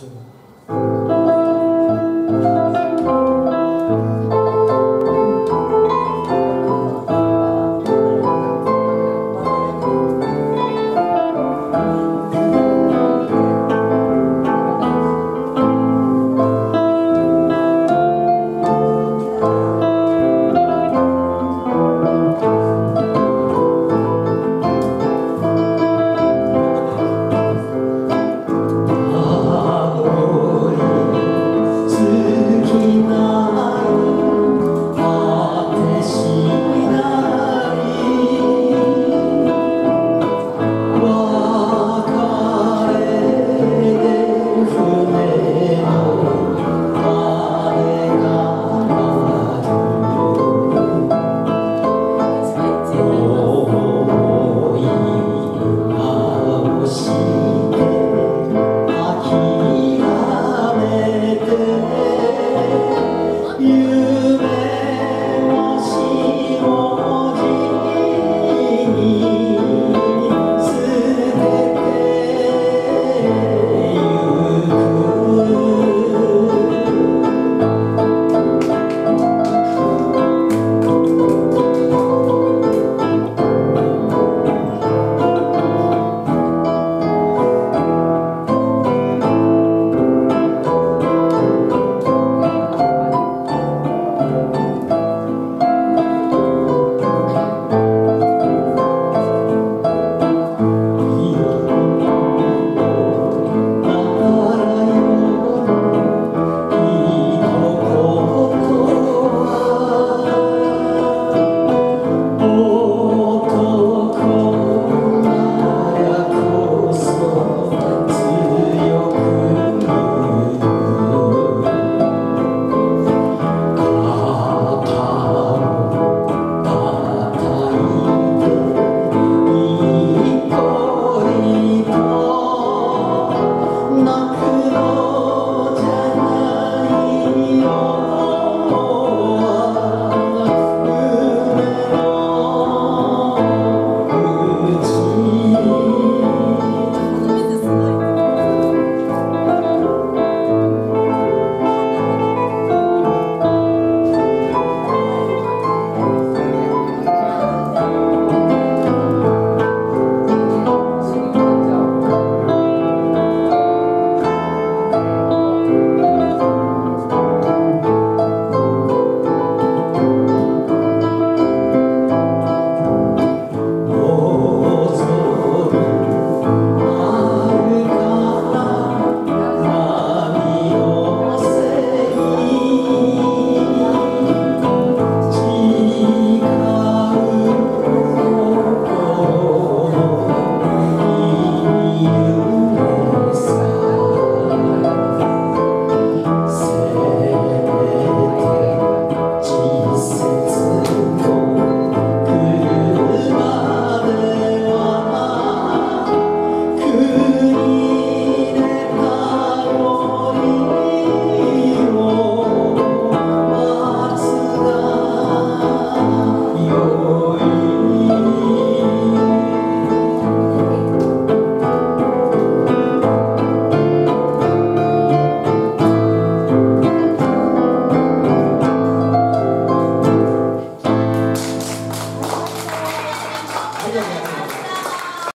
Senhor.